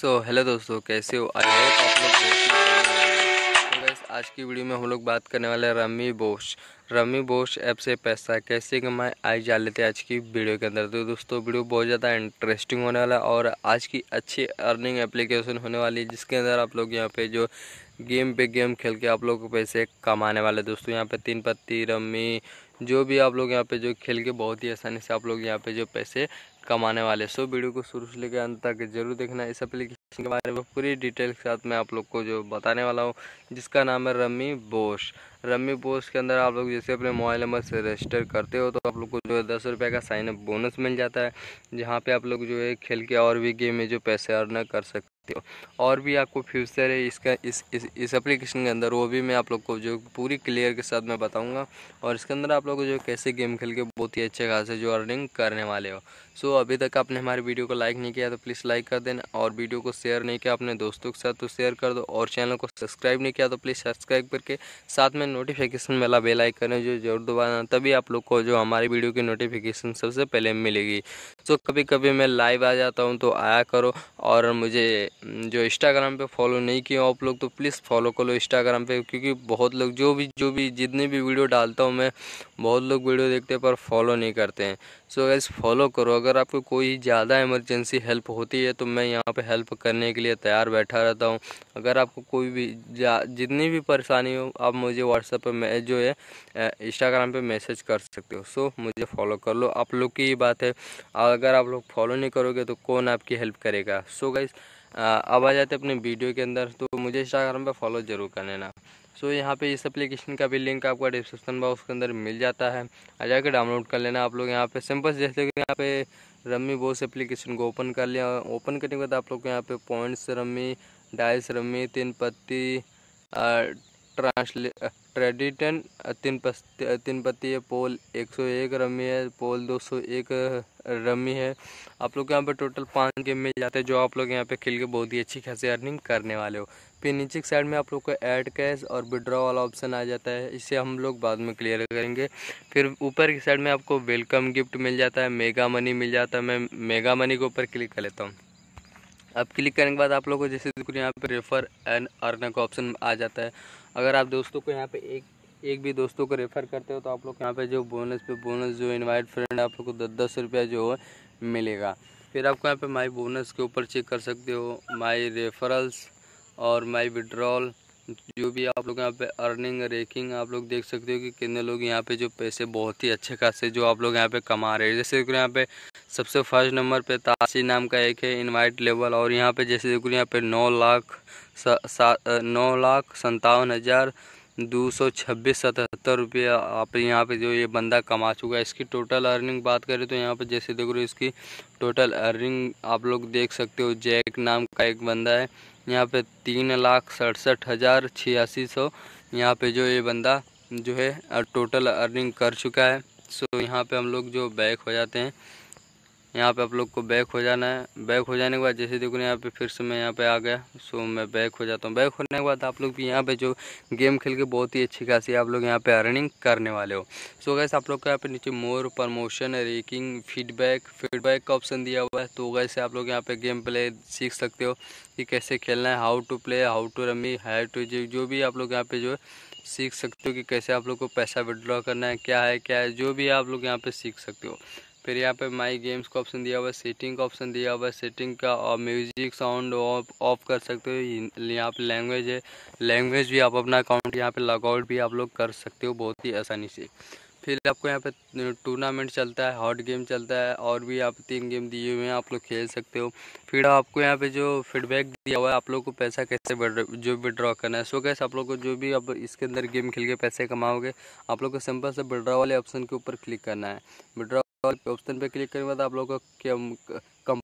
सो so, hello दोस्तों कैसे हो? आई होप आप लोग तो गैस आज की वीडियो में हम लोग बात करने वाले हैं rummy Bosh rummy Bosh app से पैसा कैसे कमाए आई जा लेते हैं आज की वीडियो के अंदर। तो दोस्तों वीडियो बहुत ज़्यादा इंटरेस्टिंग होने वाला है और आज की अच्छी अर्निंग एप्लीकेशन होने वाली है जिसके अंदर आप लोग यहाँ पे जो गेम पे गेम खेल के आप लोग पैसे कमाने वाले दोस्तों यहाँ पे तीन पत्ती रमी जो भी आप लोग यहाँ पे जो खेल के बहुत ही आसानी से आप लोग यहाँ पे जो पैसे कमाने वाले सो वीडियो को शुरू से लेकर अंत तक ज़रूर देखना। इस एप्लीकेशन के बारे में पूरी डिटेल के साथ मैं आप लोग को जो बताने वाला हूँ, जिसका नाम है रमी बोश रमी बोश के अंदर आप लोग जैसे अपने मोबाइल नंबर से रजिस्टर करते हो तो आप लोग को जो है दस रुपये का साइन अप बोनस मिल जाता है, जहाँ पर आप लोग जो है खेल के और भी गेम में जो पैसे अर्न कर सकते सकते हो। और भी आपको फ्यूचर है, इसका, इस इस इस एप्लीकेशन के अंदर, वो भी मैं आप लोग को जो पूरी क्लियर के साथ मैं बताऊँगा। और इसके अंदर आप लोग जो कैसे गेम खेल के बहुत ही अच्छे खासे जो अर्निंग करने वाले हो। सो अभी तक आपने हमारी वीडियो को लाइक नहीं किया तो प्लीज़ लाइक कर देना। और वीडियो को शेयर नहीं किया अपने दोस्तों के साथ तो शेयर कर दो। और चैनल को सब्सक्राइब नहीं किया तो प्लीज़ सब्सक्राइब करके साथ में नोटिफिकेशन वाला बेल आइकन जो ज़रूर दबाना, तभी आप लोग को जो हमारी वीडियो की नोटिफिकेशन सबसे पहले मिलेगी। सो कभी कभी मैं लाइव आ जाता हूँ तो आया करो। और मुझे जो इंस्टाग्राम पे फॉलो नहीं किए आप लोग तो प्लीज़ फॉलो कर लो इंस्टाग्राम पे, क्योंकि बहुत लोग, जो भी जो भी, जितनी भी वीडियो डालता हूँ मैं, बहुत लोग वीडियो देखते हैं पर फॉलो नहीं करते हैं। सो गैस फॉलो करो। अगर आपको कोई ज़्यादा इमरजेंसी हेल्प होती है तो मैं यहाँ पे हेल्प करने के लिए तैयार बैठा रहता हूँ। अगर आपको कोई भी जितनी भी परेशानी हो, आप मुझे व्हाट्सएप पर जो है इंस्टाग्राम पर मैसेज कर सकते हो। सो मुझे फॉलो कर लो। आप लोग की ही बात है, अगर आप लोग फॉलो नहीं करोगे तो कौन आपकी हेल्प करेगा? सो गाइज़ अब आ जाते अपने वीडियो के अंदर तो मुझे इंस्टाग्राम पर फॉलो ज़रूर कर लेना सो so, यहाँ पे इस एप्लीकेशन का भी लिंक आपका डिस्क्रिप्शन बॉक्स के अंदर मिल जाता है। आ जाकर डाउनलोड कर लेना आप लोग यहाँ पे। सिंपल जैसे कि यहाँ पे रमी बोस एप्लीकेशन को ओपन कर लिया। ओपन करने के बाद आप लोग यहाँ पे पॉइंट्स रमी डाइस रमी तीन पत्ती ट्रांसले ट्रेडिटन तीन पत्ती तीन पत्ती है पोल 101 रमी है पोल 201 रमी है। आप लोग यहाँ पे टोटल पाँच गेम मिल जाते हैं, जो आप लोग यहाँ पे खेल के बहुत ही अच्छी खासी अर्निंग करने वाले हो। फिर नीचे की साइड में आप लोग को ऐड कैश और विड्रॉ वाला ऑप्शन आ जाता है। इसे हम लोग बाद में क्लियर करेंगे। फिर ऊपर की साइड में आपको वेलकम गिफ्ट मिल जाता है मेगा मनी मिल जाता है। मैं मेगा मनी के ऊपर क्लिक कर लेता हूँ। अब क्लिक करने के बाद आप लोग को जैसे यहाँ पे रेफर एंड अर्न का ऑप्शन आ जाता है। अगर आप दोस्तों को यहाँ पे एक एक भी दोस्तों को रेफ़र करते हो तो आप लोग यहाँ पे जो बोनस पे बोनस जो इनवाइट फ्रेंड आप लोग को दस दस रुपया जो है मिलेगा। फिर आपको यहाँ पे माई बोनस के ऊपर चेक कर सकते हो माई रेफरल्स और माई विड्रॉल जो भी आप लोग यहाँ पे अर्निंग रेकिंग आप लोग देख सकते हो कि कितने लोग यहाँ पे जो पैसे बहुत ही अच्छे खासे जो आप लोग यहाँ पे कमा रहे हैं। जैसे देखो यहाँ पे सबसे फ़र्स्ट नंबर पे ताशी नाम का एक है इनवाइट लेवल और यहाँ पे जैसे देखो यहाँ पे नौ लाख नौ लाख संतावन हज़ार दो सौ छब्बीस सतहत्तर रुपया आप यहाँ पे जो ये बंदा कमा चुका है। इसकी टोटल अर्निंग बात करें तो यहाँ पे जैसे देखो इसकी टोटल अर्निंग आप लोग देख सकते हो, जैक नाम का एक बंदा है। यहाँ पे तीन लाख सड़सठ हज़ार छियासी सौ यहाँ पे जो ये बंदा जो है टोटल अर्निंग कर चुका है। सो यहाँ पे हम लोग जो बैक हो जाते हैं। यहाँ पे आप लोग को बैक हो जाना है। बैक हो जाने के बाद जैसे देखो यहाँ पे फिर से मैं यहाँ पे आ गया। सो मैं बैक हो जाता हूँ। बैक होने के बाद आप लोग भी यहाँ पे जो गेम खेल के बहुत ही अच्छी खासी आप लोग यहाँ पे अर्निंग करने वाले हो। सो गैस आप लोग को यहाँ पे नीचे more promotion raking feedback feedback का ऑप्शन दिया हुआ है। तो वैसे आप लोग यहाँ पे गेम प्ले सीख सकते हो कि कैसे खेलना है how to play how to rummy how to जो भी आप लोग यहाँ पे जो है सीख सकते हो कि कैसे आप लोग को पैसा विड्रॉ करना है, क्या है क्या है, जो भी आप लोग यहाँ पे सीख सकते हो। फिर यहाँ पे माई गेम्स का ऑप्शन दिया हुआ है सेटिंग का ऑप्शन दिया हुआ है सेटिंग का और म्यूज़िक साउंड ऑफ़ कर सकते हो यहाँ पे लैंग्वेज है। लैंग्वेज भी आप अपना अकाउंट यहाँ पे लॉगआउट भी आप लोग कर सकते हो बहुत ही आसानी से। फिर आपको यहाँ पे टूर्नामेंट चलता है हॉट गेम चलता है, और भी आप तीन गेम दिए हुए हैं, आप लोग खेल सकते हो। फिर आपको यहाँ पे जो फीडबैक दिया हुआ है, आप लोग को पैसा कैसे जो विड्रॉ करना है सो कैसे आप लोग को जो भी अब इसके अंदर गेम खेल के पैसे कमाओगे, आप लोग को सिंपल से विड्रॉ वाले ऑप्शन के ऊपर क्लिक करना है। विड्रॉ ऑप्शन पर क्लिक करने के बाद आप लोगों को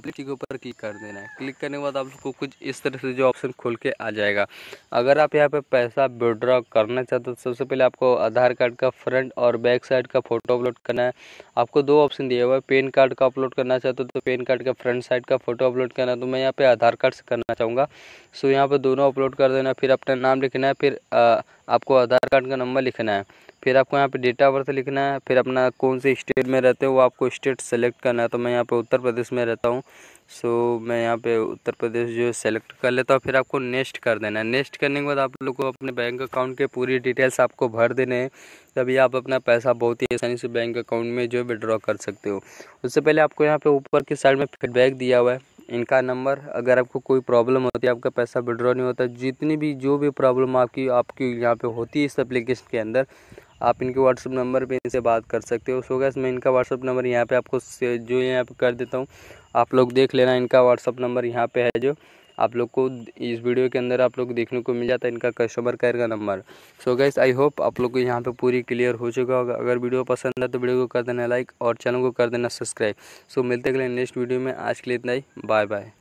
कंप्लीट के ऊपर क्लिक कर देना है। क्लिक करने के बाद आप लोग को कुछ इस तरह से जो ऑप्शन खुल के आ जाएगा। अगर आप यहाँ पे पैसा विड्रॉ करना चाहते हो तो सबसे पहले आपको आधार कार्ड का फ्रंट और बैक साइड का फ़ोटो अपलोड करना है। आपको दो ऑप्शन दिया हुआ है। पेन कार्ड का अपलोड करना चाहते हो तो पेन कार्ड का फ्रंट साइड का फ़ोटो अपलोड करना है। तो मैं यहाँ पे आधार कार्ड से करना चाहूँगा। सो यहाँ पर दोनों अपलोड कर देना फिर अपना नाम लिखना है। फिर आपको आधार कार्ड का नंबर लिखना है। फिर आपको यहाँ पे डेट ऑफ़ बर्थ लिखना है, फिर अपना कौन से स्टेट में रहते हो वो आपको स्टेट सेलेक्ट करना है। तो मैं यहाँ पे उत्तर प्रदेश में रहता हूँ। सो मैं यहाँ पे उत्तर प्रदेश जो सेलेक्ट कर लेता हूँ, फिर आपको नेक्स्ट कर देना है। नेक्स्ट करने के बाद आप लोग को अपने बैंक अकाउंट के पूरी डिटेल्स आपको भर देने हैं। तभी आप अपना पैसा बहुत ही आसानी से बैंक अकाउंट में जो है विड्रॉ कर सकते हो। उससे पहले आपको यहाँ पे ऊपर की साइड में फीडबैक दिया हुआ है। इनका नंबर अगर आपको कोई प्रॉब्लम होती है, आपका पैसा विड्रॉ नहीं होता, जितनी भी जो भी प्रॉब्लम आपकी आपकी यहाँ पे होती है इस एप्लीकेशन के अंदर आप इनके व्हाट्सअप नंबर पे इनसे बात कर सकते हो। सो गैस मैं इनका व्हाट्सअप नंबर यहाँ पे आपको जो यहाँ पे कर देता हूँ, आप लोग देख लेना इनका व्हाट्सअप नंबर यहाँ पे है जो आप लोग को इस वीडियो के अंदर आप लोग देखने को मिल जाता है इनका कस्टमर केयर का number. So guess I hope आप लोग को यहाँ पे पूरी क्लियर हो चुका होगा। अगर वीडियो पसंद है तो वीडियो को कर देना लाइक और चैनल को कर देना सब्सक्राइब सो मिलते अगले नेक्स्ट वीडियो में। आज के लिए इतना ही। Bye bye